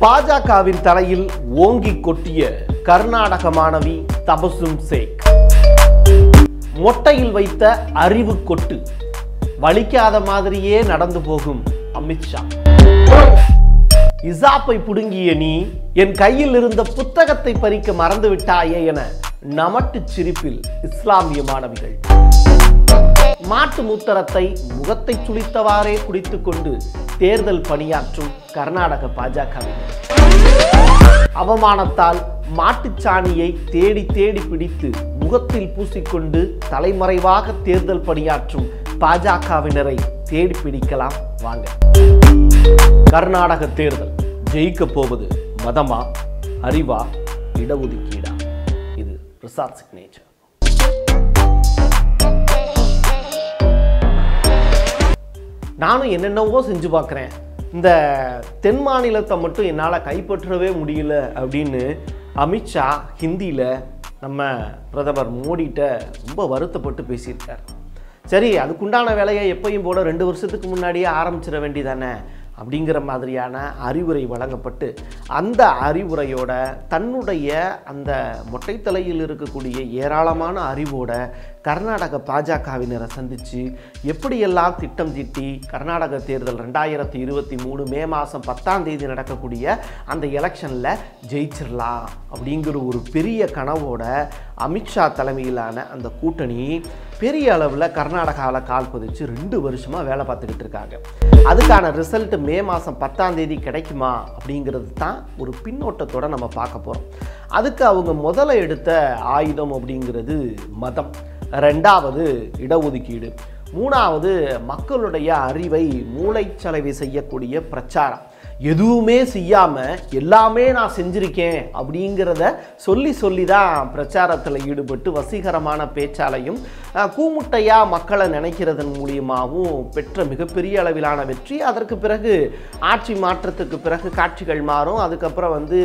பாஜகவின் தலையில் ஓங்கி கொட்டிய கர்நாடக மாணவி தபசும் சேக். மொட்டையில் வைத்த அறிவு கொட்டு வலிக்காத மாதிரியே நடந்து போகும் அமித்ஷா இசாப்பை புடுங்கிய நீ என் கையில் இருந்த புத்தகத்தை பறிக்க மறந்து விட்டாயே என நமட்டு சிரிப்பில் இஸ்லாமிய மாணவிகள். மாட்டு மூத்தரத்தை முகத்தை சுழித்தவாறே குடித்துக்கொண்டு தேர்தல் பணியாற்றும் கர்நாடக பாஜகவினர் அவமானத்தால் மாட்டுச்சாணியை தேடி தேடி பிடித்து முகத்தில் பூசிக்கொண்டு தலைமறைவாக தேர்தல் பணியாற்றும் பாஜகவினரை தேடி பிடிக்கலாம் வாங்க. கர்நாடக தேர்தல் ஜெயிக்க போவது மதமா அறிவா இடஒதுக்கீடா? இது பிரசாத் சிக்னேச்சர் நானும் என்னென்னவோ செஞ்சு பார்க்குறேன். இந்த தென் மாநிலத்தை மட்டும் என்னால் கைப்பற்றவே முடியல அப்படின்னு அமித்ஷா ஹிந்தியில் நம்ம பிரதமர் மோடிகிட்ட ரொம்ப வருத்தப்பட்டு பேசியிருக்கார். சரி அதுக்குண்டான வேலையை எப்பயும் போல ரெண்டு வருஷத்துக்கு முன்னாடியே ஆரம்பிச்சிட வேண்டியதானே? அப்படிங்கிற மாதிரியான அறிவுரை வழங்கப்பட்டு அந்த அறிவுரையோட தன்னுடைய அந்த மொட்டைத்தலையில் இருக்கக்கூடிய ஏராளமான அறிவோட கர்நாடக பாஜகவினரை சந்தித்து எப்படியெல்லாம் திட்டம் தீட்டி கர்நாடக தேர்தல் ரெண்டாயிரத்தி இருபத்தி மூணு மே மாதம் பத்தாம் தேதி நடக்கக்கூடிய அந்த எலெக்ஷனில் ஜெயிச்சிடலாம் அப்படிங்கிற ஒரு பெரிய கனவோட அமித்ஷா தலைமையிலான அந்த கூட்டணி பெரிய அளவில் கர்நாடகாவில் கால் பதிச்சு ரெண்டு வருஷமாக வேலை பார்த்துக்கிட்டு இருக்காங்க. அதுக்கான ரிசல்ட் மே மாதம் பத்தாம் தேதி கிடைக்குமா அப்படிங்கிறது தான் ஒரு பின்னோட்டத்தோட நம்ம பார்க்க போகிறோம் அதுக்கு அவங்க முதல்ல எடுத்த ஆயுதம் அப்படிங்கிறது மதம். ரெண்டாவது இடஒதுக்கீடு. மூணாவது மக்களுடைய அறிவை மூளைச்சலவை செய்யக்கூடிய பிரச்சாரம். எதுவுமே செய்யாமல் எல்லாமே நான் செஞ்சுருக்கேன் அப்படிங்கிறத சொல்லி சொல்லி தான் பிரச்சாரத்தில் ஈடுபட்டு வசீகரமான பேச்சாலையும் கூமுட்டையாக மக்களை நினைக்கிறதன் மூலியமாகவும் பெற்ற மிகப்பெரிய அளவிலான வெற்றி. அதற்கு பிறகு ஆட்சி மாற்றத்துக்கு பிறகு காட்சிகள் மாறும். அதுக்கப்புறம் வந்து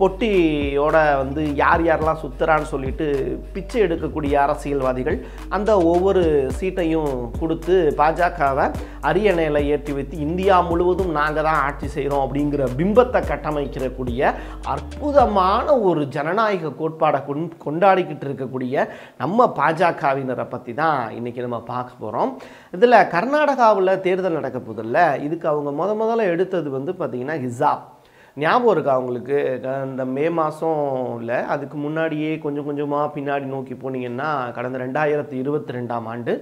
பொட்டியோட வந்து யார் யாரெல்லாம் சுத்துறான்னு சொல்லிட்டு பிச்சை எடுக்கக்கூடிய அரசியல்வாதிகள் அந்த ஒவ்வொரு சீட்டையும் கொடுத்து பாஜகவை அரியணையில் ஏற்றி வைத்து இந்தியா முழுவதும் நாங்கள் தான் ஆட்சி செய்கிறோம் அப்படிங்கிற பிம்பத்தை கட்டமைக்கிறக்கூடிய அற்புதமான ஒரு ஜனநாயக கோட்பாடை கொண் கொண்டாடிக்கிட்டு இருக்கக்கூடிய நம்ம பாஜகவினரை பற்றி தான் இன்றைக்கி நம்ம பார்க்க போகிறோம் இதில் கர்நாடகாவில் தேர்தல் நடக்க போதில்ல. இதுக்கு அவங்க முத முதல்ல எடுத்தது வந்து பார்த்திங்கன்னா ஹிசாப். ஞாபகம் இருக்கா அவங்களுக்கு இந்த மே மாதம்ல அதுக்கு முன்னாடியே கொஞ்சம் கொஞ்சமாக பின்னாடி நோக்கி போனீங்கன்னா கடந்த ரெண்டாயிரத்தி இருபத்தி ரெண்டாம் ஆண்டு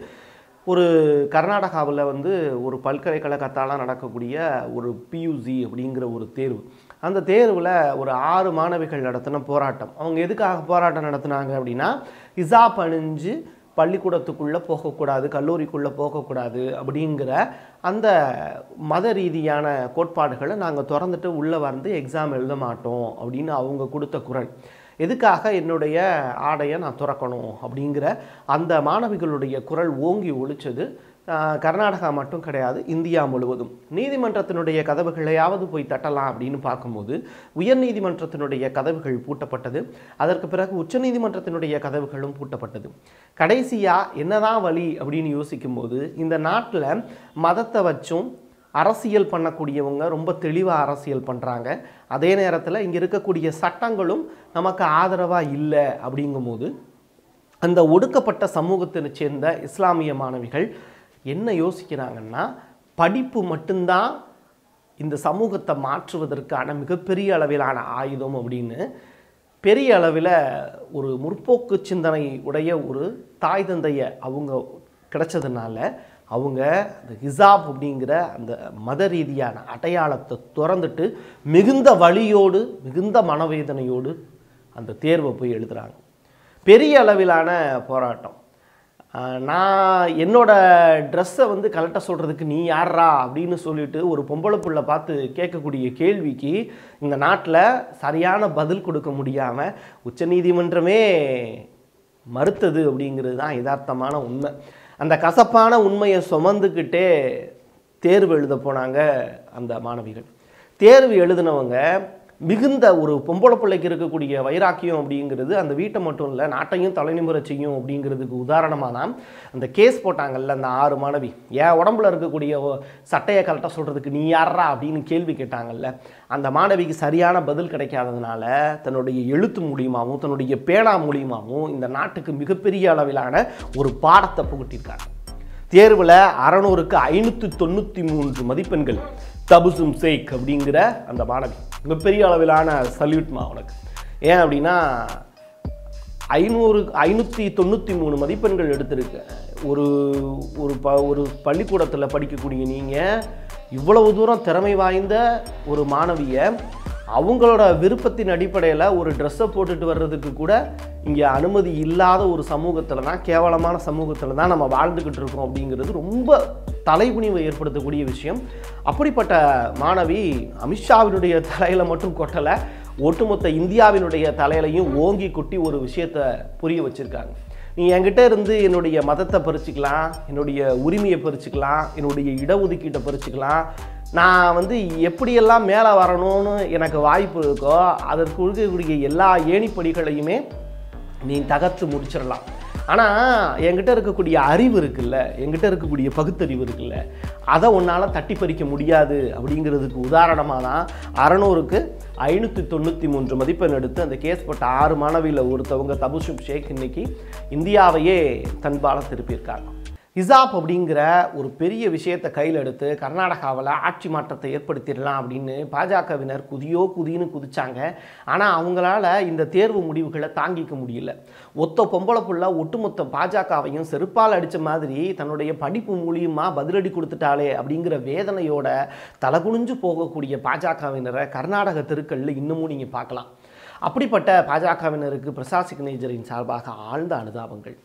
ஒரு கர்நாடகாவில் வந்து ஒரு பல்கலைக்கழகத்தால் நடக்கக்கூடிய ஒரு பியூசி அப்படிங்கிற ஒரு தேர்வு. அந்த தேர்வில் ஒரு ஆறு மாணவிகள் நடத்தின போராட்டம். அவங்க எதுக்காக போராட்டம் நடத்தினாங்க அப்படின்னா இசாப் அணிஞ்சு பள்ளிக்கூடத்துக்குள்ளே போகக்கூடாது கல்லூரிக்குள்ளே போகக்கூடாது அப்படிங்கிற அந்த மத ரீதியான கோட்பாடுகளை நாங்கள் திறந்துட்டு உள்ளே வந்து எக்ஸாம் எழுத மாட்டோம் அப்படின்னு அவங்க கொடுத்த குரல். எதுக்காக என்னுடைய ஆடையை நான் துறக்கணும் அப்படிங்கிற அந்த மாணவிகளுடைய குரல் ஓங்கி ஒழிச்சது கர்நாடகா மட்டும் கிடையாது இந்தியா முழுவதும். நீதிமன்றத்தினுடைய கதவுகளையாவது போய் தட்டலாம் அப்படின்னு பார்க்கும்போது உயர்நீதிமன்றத்தினுடைய கதவுகள் பூட்டப்பட்டது அதற்கு பிறகு உச்சநீதிமன்றத்தினுடைய கதவுகளும் பூட்டப்பட்டது. கடைசியாக என்னதான் வழி அப்படின்னு யோசிக்கும்போது இந்த நாட்டில் மதத்தை வச்சும் அரசியல் பண்ணக்கூடியவங்க ரொம்ப தெளிவாக அரசியல் பண்ணுறாங்க அதே நேரத்தில் இங்கே இருக்கக்கூடிய சட்டங்களும் நமக்கு ஆதரவாக இல்லை அப்படிங்கும்போது அந்த ஒடுக்கப்பட்ட சமூகத்தை சேர்ந்த இஸ்லாமிய மாணவிகள் என்ன யோசிக்கிறாங்கன்னா படிப்பு மட்டும்தான் இந்த சமூகத்தை மாற்றுவதற்கான மிகப்பெரிய அளவிலான ஆயுதம் அப்படின்னு பெரிய அளவில் ஒரு முற்போக்கு சிந்தனை உடைய ஒரு தாய் தந்தையை அவங்க கிடைச்சதுனால அவங்க அந்த ஹிசாப் அப்படிங்கிற அந்த மத ரீதியான அடையாளத்தை திறந்துட்டு மிகுந்த வழியோடு மிகுந்த மனவேதனையோடு அந்த தேர்வை போய் எழுதுகிறாங்க பெரிய அளவிலான போராட்டம். நான் என்னோட ட்ரெஸ்ஸை வந்து கலட்ட சொல்கிறதுக்கு நீ யாரா அப்படின்னு சொல்லிட்டு ஒரு பொம்பளை புள்ள பார்த்து கேட்கக்கூடிய கேள்விக்கு இந்த நாட்டில் சரியான பதில் கொடுக்க முடியாமல் உச்சநீதிமன்றமே மறுத்தது அப்படிங்கிறது தான் யதார்த்தமான உண்மை. அந்த கசப்பான உண்மையை சுமந்துக்கிட்டே தேர்வு எழுத போனாங்க அந்த மாணவிகள். தேர்வு எழுதினவங்க மிகுந்த ஒரு பொம்பளை பிள்ளைக்கு இருக்கக்கூடிய வைராக்கியம் அப்படிங்கிறது அந்த வீட்டை மட்டும் இல்லை நாட்டையும் தலைநிமுறை செய்யும் அப்படிங்கிறதுக்கு உதாரணமாக தான் அந்த கேஸ் போட்டாங்கல்ல அந்த ஆறு மாணவி என் உடம்புல இருக்கக்கூடிய சட்டையை கரெக்டாக சொல்கிறதுக்கு நீ யாரா அப்படின்னு கேள்வி கேட்டாங்கல்ல. அந்த மாணவிக்கு சரியான பதில் கிடைக்காததுனால தன்னுடைய எழுத்து மூலியமாகவும் தன்னுடைய பேனா மூலியமாகவும் இந்த நாட்டுக்கு மிகப்பெரிய அளவிலான ஒரு பாடத்தை புகட்டியிருக்காங்க. தேர்வில் அறநூறுக்கு ஐநூற்றி தொண்ணூற்றி மூன்று மதிப்பெண்கள் தபுசும் சேக் அப்படிங்கிற அந்த மாணவி. மிகப்பெரிய அளவிலான சல்யூட்மா உனக்கு. ஏன் அப்படின்னா ஐநூறு ஐநூற்றி தொண்ணூற்றி மூணு மதிப்பெண்கள் எடுத்திருக்க. ஒரு ஒரு ப ஒரு பள்ளிக்கூடத்தில் படிக்கக்கூடிய நீங்கள் இவ்வளவு தூரம் திறமை வாய்ந்த ஒரு மாணவியை அவங்களோட விருப்பத்தின் அடிப்படையில் ஒரு ட்ரெஸ்ஸை போட்டுட்டு வர்றதுக்கு கூட இங்கே அனுமதி இல்லாத ஒரு சமூகத்தில் தான் கேவலமான சமூகத்தில் தான் நம்ம வாழ்ந்துக்கிட்டு இருக்கோம் அப்படிங்கிறது ரொம்ப தலைகுனிவை ஏற்படுத்தக்கூடிய விஷயம். அப்படிப்பட்ட மாணவி அமித்ஷாவினுடைய தலையில் மட்டும் கொட்டலை ஒட்டுமொத்த இந்தியாவினுடைய தலையிலையும் ஓங்கி கொட்டி ஒரு விஷயத்தை புரிய வச்சுருக்காங்க. நீ என்கிட்ட இருந்து என்னுடைய மதத்தை பறிச்சுக்கலாம் என்னுடைய உரிமையை பறிச்சுக்கலாம் என்னுடைய இடஒதுக்கீட்டை பறிச்சுக்கலாம் நான் வந்து எப்படியெல்லாம் மேலே வரணும்னு எனக்கு வாய்ப்பு இருக்கோ அதற்கு இருக்கக்கூடிய எல்லா ஏணிப்படிகளையுமே நீ தகர்த்து முடிச்சிடலாம். ஆனால் என்கிட்ட இருக்கக்கூடிய அறிவு இருக்குல்ல என்கிட்ட இருக்கக்கூடிய பகுத்தறிவு இருக்குல்ல அதை உன்னால் தட்டி பறிக்க முடியாது அப்படிங்கிறதுக்கு உதாரணமாக தான் அறநூறுக்கு ஐநூற்றி தொண்ணூற்றி மூன்று மதிப்பெண் எடுத்து அந்த கேஸ் போட்ட ஆறு மாணவியில் ஒருத்தவங்க தபுஷுப் ஷேக் இன்னைக்கு இந்தியாவையே தன்பால திருப்பியிருக்காங்க ஹிசாப் அப்படிங்கிற ஒரு பெரிய விஷயத்தை கையில் எடுத்து கர்நாடகாவில் ஆட்சி மாற்றத்தை ஏற்படுத்திடலாம் அப்படின்னு பாஜகவினர் குதியோ குதின்னு குதிச்சாங்க. ஆனால் அவங்களால இந்த தேர்வு முடிவுகளை தாங்கிக்க முடியல. ஒத்த பொம்பளை புள்ள ஒட்டுமொத்த பாஜகவையும் செருப்பால் அடித்த மாதிரி தன்னுடைய படிப்பு மூலியமாக பதிலடி கொடுத்துட்டாலே அப்படிங்கிற வேதனையோட தலகுனிஞ்சு போகக்கூடிய பாஜகவினரை கர்நாடக தெருக்களில் இன்னமும் நீங்கள் பார்க்கலாம். அப்படிப்பட்ட பாஜகவினருக்கு பிரசாத் சிக்னேஜரின் சார்பாக ஆழ்ந்த அனுதாபங்கள்.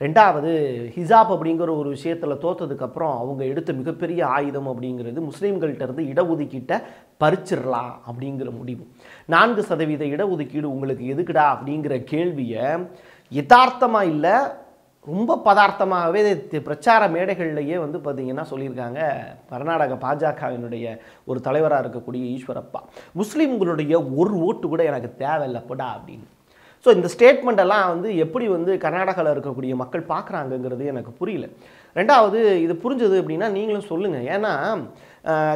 ரெண்டாவது ஹிசாப் அப்படிங்கிற ஒரு விஷயத்தில் தோத்ததுக்கப்புறம் அவங்க எடுத்த மிகப்பெரிய ஆயுதம் அப்படிங்கிறது முஸ்லீம்கள்ட்ட இருந்து இடஒதுக்கீட்டை பறிச்சிடலாம் அப்படிங்கிற முடிவு. நான்கு சதவீத இடஒதுக்கீடு உங்களுக்கு எதுக்குடா அப்படிங்கிற கேள்வியை யதார்த்தமாக இல்லை ரொம்ப பதார்த்தமாகவே பிரச்சார மேடைகள்லையே வந்து பார்த்தீங்கன்னா சொல்லியிருக்காங்க. கர்நாடக பாஜகவினுடைய ஒரு தலைவராக இருக்கக்கூடிய ஈஸ்வரப்பா. முஸ்லீம்களுடைய ஒரு ஓட்டு கூட எனக்கு தேவையில்லைப்படா அப்படின்னு. ஸோ இந்த ஸ்டேட்மெண்ட்டெல்லாம் வந்து எப்படி வந்து கர்நாடகாவில் இருக்கக்கூடிய மக்கள் பார்க்குறாங்கங்கிறது எனக்கு புரியல. ரெண்டாவது இது புரிஞ்சது அப்படின்னா நீங்களும் சொல்லுங்கள் ஏன்னா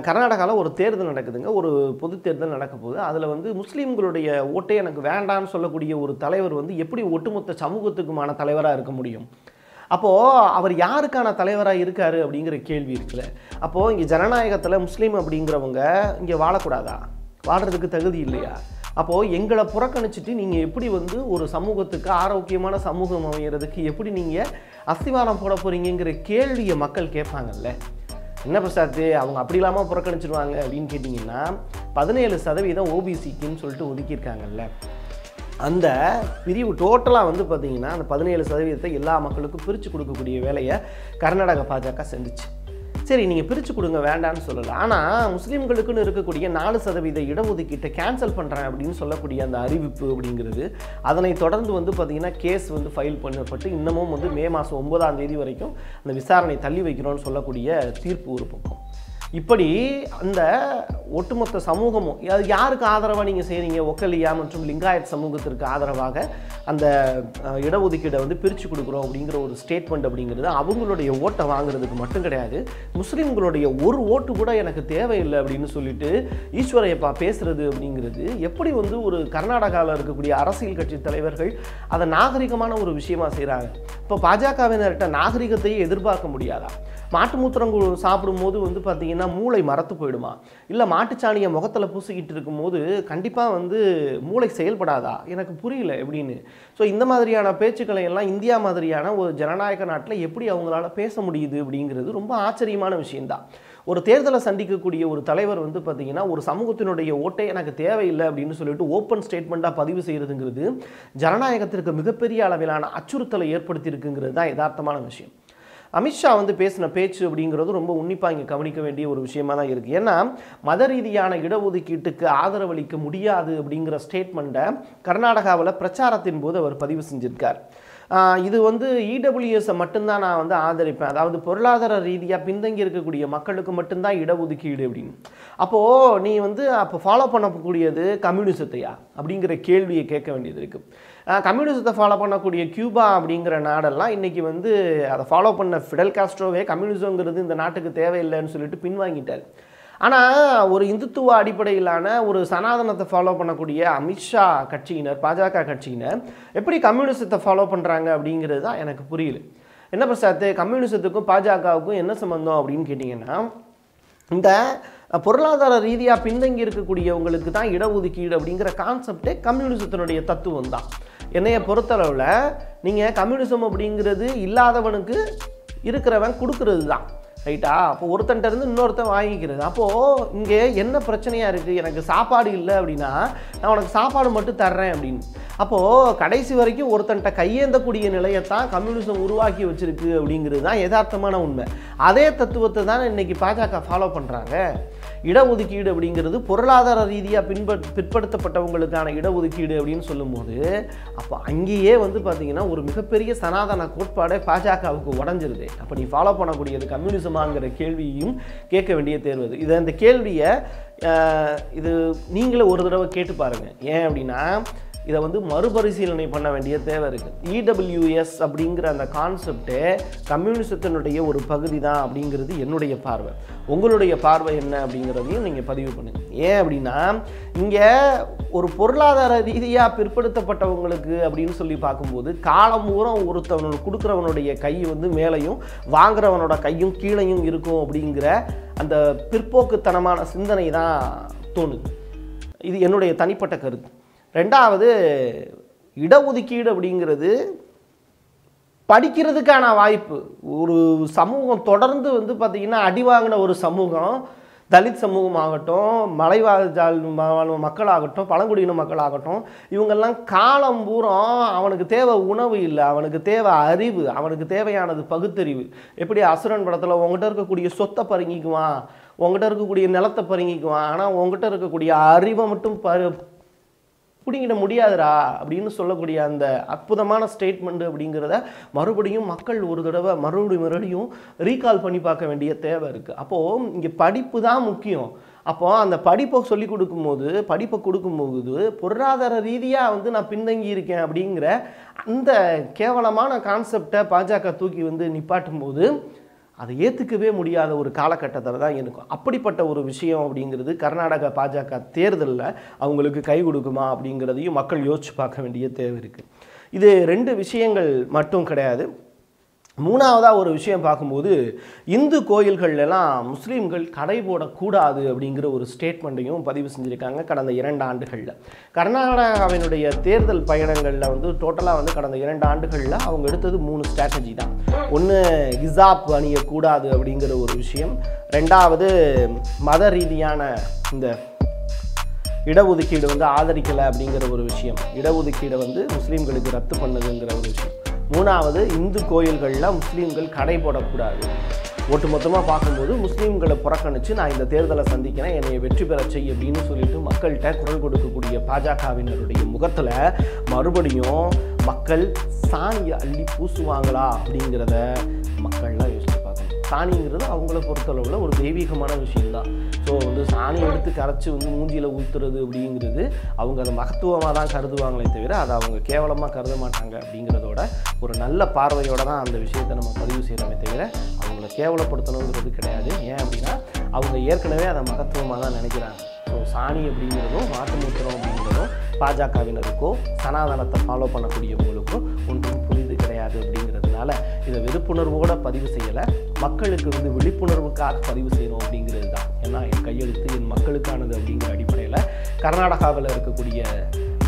கர்நாடகாவில் ஒரு தேர்தல் நடக்குதுங்க. ஒரு பொது தேர்தல் நடக்க போகுது. அதில் வந்து முஸ்லீம்களுடைய ஓட்டே எனக்கு வேண்டாம்னு சொல்லக்கூடிய ஒரு தலைவர் வந்து எப்படி ஒட்டுமொத்த சமூகத்துக்குமான தலைவராக இருக்க முடியும்? அப்போது அவர் யாருக்கான தலைவராக இருக்கார் அப்படிங்கிற கேள்வி இருக்குல்ல. அப்போது இங்கே ஜனநாயகத்தில் முஸ்லீம் அப்படிங்கிறவங்க இங்கே வாழக்கூடாதா? வாழ்கிறதுக்கு தகுதி இல்லையா? அப்போது எங்களை புறக்கணிச்சிட்டு நீங்கள் எப்படி வந்து ஒரு சமூகத்துக்கு ஆரோக்கியமான சமூகம் அமைகிறதுக்கு எப்படி நீங்கள் அஸ்திவாரம் போட போகிறீங்கிற கேள்வியை மக்கள் கேட்பாங்கல்ல. என்ன பிரசாத் அவங்க அப்படி இல்லாமல் புறக்கணிச்சிருவாங்க அப்படின்னு கேட்டிங்கன்னா பதினேழு சதவீதம் ஓபிசிக்குன்னு சொல்லிட்டு ஒதுக்கியிருக்காங்கல்ல. அந்த பிரிவு டோட்டலாக வந்து பார்த்தீங்கன்னா அந்த பதினேழு சதவீதத்தை எல்லா மக்களுக்கும் பிரித்து கொடுக்கக்கூடிய வேலையை கர்நாடக பாஜக செஞ்சிச்சு. சரி நீங்கள் பிரித்து கொடுங்க வேண்டான்னு சொல்லலை. ஆனால் முஸ்லீம்களுக்குன்னு இருக்கக்கூடிய நாலு சதவீத இடஒதுக்கீட்டை கேன்சல் பண்ணுறேன் அப்படின்னு சொல்லக்கூடிய அந்த அறிவிப்பு அப்படிங்கிறது அதனை தொடர்ந்து வந்து பார்த்திங்கன்னா கேஸ் வந்து ஃபைல் பண்ணப்பட்டு இன்னமும் வந்து மே மாதம் ஒன்பதாம் தேதி வரைக்கும் அந்த விசாரணை தள்ளி வைக்கிறோன்னு சொல்லக்கூடிய தீர்ப்பு ஒரு பக்கம் இப்படி அந்த ஒட்டுமொத்த சமூகமும் அது யாருக்கு ஆதரவாக நீங்கள் செய்கிறீங்க ஒக்கலியா மற்றும் லிங்காயத் சமூகத்திற்கு ஆதரவாக அந்த இடஒதுக்கீடை வந்து பிரித்து கொடுக்குறோம் அப்படிங்கிற ஒரு ஸ்டேட்மெண்ட் அப்படிங்கிறது அவங்களுடைய ஓட்டை வாங்குறதுக்கு மட்டும் கிடையாது. முஸ்லீம்களுடைய ஒரு ஓட்டு கூட எனக்கு தேவையில்லை அப்படின்னு சொல்லிட்டு ஈஸ்வரையப்பா பேசுறது அப்படிங்கிறது எப்படி வந்து ஒரு கர்நாடகாவில் இருக்கக்கூடிய அரசியல் கட்சி தலைவர்கள் அதை நாகரிகமான ஒரு விஷயமா செய்கிறாங்க இப்போ பாஜகவினர்கிட்ட நாகரிகத்தையே எதிர்பார்க்க முடியாதா? மாட்டு மூத்திரம் சாப்பிடும்போது வந்து பார்த்தீங்கன்னா மூளை மரத்து போயிடுமா? இல்லை மாட்டுச்சாணியை முகத்தில் பூசிக்கிட்டு இருக்கும்போது கண்டிப்பாக வந்து மூளை செயல்படாதா? எனக்கு புரியல எப்படின்னு. ஸோ இந்த மாதிரியான பேச்சுக்களை எல்லாம் இந்தியா மாதிரியான ஒரு ஜனநாயக நாட்டில் எப்படி அவங்களால பேச முடியுது அப்படிங்கிறது ரொம்ப ஆச்சரியமான விஷயம்தான். ஒரு தேர்தலை சந்திக்கக்கூடிய ஒரு தலைவர் வந்து பார்த்தீங்கன்னா ஒரு சமூகத்தினுடைய ஓட்டை எனக்கு தேவையில்லை அப்படின்னு சொல்லிட்டு ஓப்பன் ஸ்டேட்மெண்ட்டாக பதிவு செய்கிறதுங்கிறது ஜனநாயகத்திற்கு மிகப்பெரிய அளவிலான அச்சுறுத்தலை ஏற்படுத்தியிருக்குங்கிறது தான் யதார்த்தமான விஷயம். அமித்ஷா வந்து பேசின பேச்சு அப்படிங்கிறது ரொம்ப உன்னிப்பாக இங்கே கவனிக்க வேண்டிய ஒரு விஷயமா தான் இருக்குது ஏன்னா மத ரீதியான இடஒதுக்கீட்டுக்கு ஆதரவளிக்க முடியாது அப்படிங்கிற ஸ்டேட்மெண்ட்டை கர்நாடகாவில் பிரச்சாரத்தின் போது அவர் பதிவு செஞ்சிருக்கார். இது வந்து இடபிள்யூஎஸை மட்டும்தான் நான் வந்து ஆதரிப்பேன். அதாவது பொருளாதார ரீதியாக பின்தங்கி இருக்கக்கூடிய மக்களுக்கு மட்டும்தான் இடஒதுக்கீடு அப்படின்னு. அப்போது நீ வந்து அப்போ ஃபாலோ பண்ணக்கூடியது கம்யூனிசத்தையா அப்படிங்கிற கேள்வியை கேட்க வேண்டியது இருக்குது கம்யூனிசத்தை ஃபாலோ பண்ணக்கூடிய கியூபா அப்படிங்கிற நாடெல்லாம் இன்றைக்கி வந்து அதை ஃபாலோ பண்ண ஃபிடல் காஸ்ட்ரோவே கம்யூனிசங்கிறது இந்த நாட்டுக்கு தேவையில்லைன்னு சொல்லிட்டு பின்வாங்கிட்டார். ஆனால் ஒரு இந்துத்துவ அடிப்படையிலான ஒரு சனாதனத்தை ஃபாலோ பண்ணக்கூடிய அமித்ஷா கட்சியினர் பாஜக கட்சியினர் எப்படி கம்யூனிசத்தை ஃபாலோ பண்ணுறாங்க அப்படிங்கிறது தான் எனக்கு புரியல. என்ன பிரசாத் கம்யூனிசத்துக்கும் பாஜகவுக்கும் என்ன சம்மந்தம் அப்படின்னு கேட்டிங்கன்னா இந்த பொருளாதார ரீதியாக பின்தங்கி இருக்கக்கூடியவங்களுக்கு தான் இடஒதுக்கீடு அப்படிங்கிற கான்செப்டே கம்யூனிசத்தினுடைய தத்துவம் தான். என்னைய பொறுத்தளவில் நீங்கள் கம்யூனிசம் அப்படிங்கிறது இல்லாதவனுக்கு இருக்கிறவன் கொடுக்கறது தான் ரைட்டா? அப்போ ஒருத்தன்ட்ட இருந்து இன்னொருத்தன் வாங்கிக்கிறது. அப்போது இங்கே என்ன பிரச்சனையாக இருக்குது எனக்கு சாப்பாடு இல்லை அப்படின்னா நான் உனக்கு சாப்பாடு மட்டும் தர்றேன் அப்படின்னு. அப்போது கடைசி வரைக்கும் ஒருத்தன்ட்ட கையேந்தக்கூடிய நிலையத்தான் கம்யூனிசம் உருவாக்கி வச்சுருக்கு அப்படிங்கிறது தான் யதார்த்தமான உண்மை. அதே தத்துவத்தை தான் இன்றைக்கி பாஜக ஃபாலோ பண்ணுறாங்க இடஒதுக்கீடு அப்படிங்கிறது பொருளாதார ரீதியாக பின்பற் பிற்படுத்தப்பட்டவங்களுக்கான இடஒதுக்கீடு அப்படின்னு சொல்லும்போது அப்போ அங்கேயே வந்து பார்த்திங்கன்னா ஒரு மிகப்பெரிய சனாதன கோட்பாடே பாஜகவுக்கு உடஞ்சிருது. அப்போ நீ ஃபாலோ பண்ணக்கூடியது கம்யூனிசமாங்கிற கேள்வியும் கேட்க வேண்டிய தேர்வு இது அந்த கேள்வியை இது நீங்களே ஒரு தடவை கேட்டு பாருங்கள் ஏன் அப்படின்னா இதை வந்து மறுபரிசீலனை பண்ண வேண்டிய தேவை இருக்குது இடபிள்யூஎஸ் அப்படிங்கிற அந்த கான்செப்டே கம்யூனிசத்தினுடைய ஒரு பகுதி தான் அப்படிங்கிறது என்னுடைய பார்வை. உங்களுடைய பார்வை என்ன அப்படிங்கிறதையும் நீங்கள் பதிவு பண்ணுங்கள் ஏன் அப்படின்னா இங்கே ஒரு பொருளாதார ரீதியாக பிற்படுத்தப்பட்டவங்களுக்கு அப்படின்னு சொல்லி பார்க்கும்போது காலம் பூரம் ஒருத்தவனுக்கு கொடுக்குறவனுடைய கை வந்து மேலையும் வாங்குறவனோட கையும் கீழையும் இருக்கும் அப்படிங்கிற அந்த பிற்போக்குத்தனமான சிந்தனை தான் தோணுது. இது என்னுடைய தனிப்பட்ட கருத்து. ரெண்டாவது இடஒதுக்கீடு அப்படிங்கிறது படிக்கிறதுக்கான வாய்ப்பு. ஒரு சமூகம் தொடர்ந்து வந்து பார்த்திங்கன்னா அடி வாங்கின ஒரு சமூகம் தலித் சமூகமாகட்டும் மலைவாழ் வாழும் மக்களாகட்டும் பழங்குடியின மக்களாகட்டும் இவங்கெல்லாம் காலம் பூரம் அவனுக்கு தேவை உணவு இல்லை அவனுக்கு தேவை அறிவு அவனுக்கு தேவையானது பகுத்தறிவு. எப்படி அசுரன் படத்தில் உங்ககிட்ட இருக்கக்கூடிய சொத்தை பருங்கிக்குவான் உங்கள்கிட்ட இருக்கக்கூடிய நிலத்தை பருங்கிக்குவான் ஆனால் உங்ககிட்ட இருக்கக்கூடிய அறிவை மட்டும் பரு பிடிங்கிட முடியாதுடா அப்படின்னு சொல்லக்கூடிய அந்த அற்புதமான ஸ்டேட்மெண்ட் அப்படிங்கிறத மறுபடியும் மக்கள் ஒரு தடவை மறுபடியும் மறுபடியும் ரீகால் பண்ணி பார்க்க வேண்டிய தேவை இருக்குது அப்போது இங்கே படிப்பு தான் முக்கியம். அப்போ அந்த படிப்பை சொல்லி கொடுக்கும்போது படிப்பை கொடுக்கும்போது பொருளாதார ரீதியாக வந்து நான் பின்தங்கி இருக்கேன் அப்படிங்கிற அந்த கேவலமான கான்செப்டை பாஜக தூக்கி வந்து நிப்பாட்டும் போது அதை ஏற்றுக்கவே முடியாத ஒரு காலகட்டத்தில் தான் இருக்கும். அப்படிப்பட்ட ஒரு விஷயம் அப்படிங்கிறது கர்நாடக பாஜக தேர்தலில் அவங்களுக்கு கை கொடுக்குமா அப்படிங்கிறதையும் மக்கள் யோசிச்சு பார்க்க வேண்டிய தேவை இருக்குது இது ரெண்டு விஷயங்கள் மட்டும் கிடையாது. மூணாவதாக ஒரு விஷயம் பார்க்கும்போது இந்து கோயில்கள்லாம் முஸ்லீம்கள் கடை போடக்கூடாது அப்படிங்கிற ஒரு ஸ்டேட்மெண்ட்டையும் பதிவு செஞ்சுருக்காங்க கடந்த இரண்டு ஆண்டுகளில். கர்நாடகாவினுடைய தேர்தல் பயணங்களில் வந்து டோட்டலாக வந்து கடந்த இரண்டு ஆண்டுகளில் அவங்க எடுத்தது மூணு ஸ்ட்ராட்டஜி தான். ஒன்று ஹிசாப் அணியக்கூடாது அப்படிங்கிற ஒரு விஷயம். ரெண்டாவது மத ரீதியான இந்த இடஒதுக்கீடு வந்து ஆதரிக்கலை அப்படிங்கிற ஒரு விஷயம். இடஒதுக்கீடை வந்து முஸ்லீம்களுக்கு ரத்து பண்ணுதுங்கிற ஒரு விஷயம். மூணாவது இந்து கோயில்களில் முஸ்லீம்கள் கடை போடக்கூடாது. ஒட்டுமொத்தமாக பார்க்கும்போது முஸ்லீம்களை புறக்கணித்து நான் இந்த தேர்தலை சந்திக்கிறேன் என்னை வெற்றி பெற செய் அப்படின்னு சொல்லிட்டு மக்கள்கிட்ட குரல் கொடுக்கக்கூடிய பாஜகவினருடைய முகத்தில் மறுபடியும் மக்கள் சாணியை அள்ளி பூசுவாங்களா அப்படிங்கிறத மக்கள்லாம் சாணிங்கிறது அவங்கள பொறுத்தளவில் ஒரு தெய்வீகமான விஷயம்தான். ஸோ வந்து சாணி எடுத்து கரைச்சி வந்து மூஞ்சியில் ஊற்றுறது அப்படிங்கிறது அவங்க அதை மகத்துவமாக தான் கருதுவாங்களே தவிர அதை அவங்க கேவலமாக கருத மாட்டாங்க அப்படிங்கிறதோட ஒரு நல்ல பார்வையோடு தான் அந்த விஷயத்தை நம்ம பதிவு செய்கிறோமே தவிர அவங்கள கேவலப்படுத்தணுங்கிறது கிடையாது. ஏன் அப்படின்னா அவங்க ஏற்கனவே அதை மகத்துவமாக தான் நினைக்கிறாங்க. ஸோ சாணி அப்படிங்கிறதும் மாட்டு மூத்திரம் அப்படிங்கிறதும் பாஜகவினருக்கோ சனாதனத்தை ஃபாலோ பண்ணக்கூடியவங்களுக்கோ ஒன்றும் புரிது கிடையாது அப்படிங்கிறதுனால இதை வெறுப்புணர்வோடு பதிவு செய்யலை. மக்களுக்கு வந்து விழிப்புணர்வுக்காக பதிவு செய்யணும் அப்படிங்கிறது தான். ஏன்னா என் கையெழுத்து என் மக்களுக்கானது அப்படிங்கிற அடிப்படையில் கர்நாடகாவில் இருக்கக்கூடிய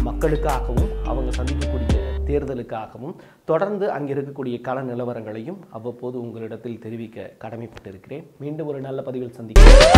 மக்களுக்காகவும் அவங்க சந்திக்கக்கூடிய தேர்தலுக்காகவும் தொடர்ந்து அங்கே இருக்கக்கூடிய கள நிலவரங்களையும் அவ்வப்போது உங்களிடத்தில் தெரிவிக்க கடமைப்பட்டிருக்கிறேன். மீண்டும் ஒரு நல்ல பதிவில் சந்திக்கிறேன்.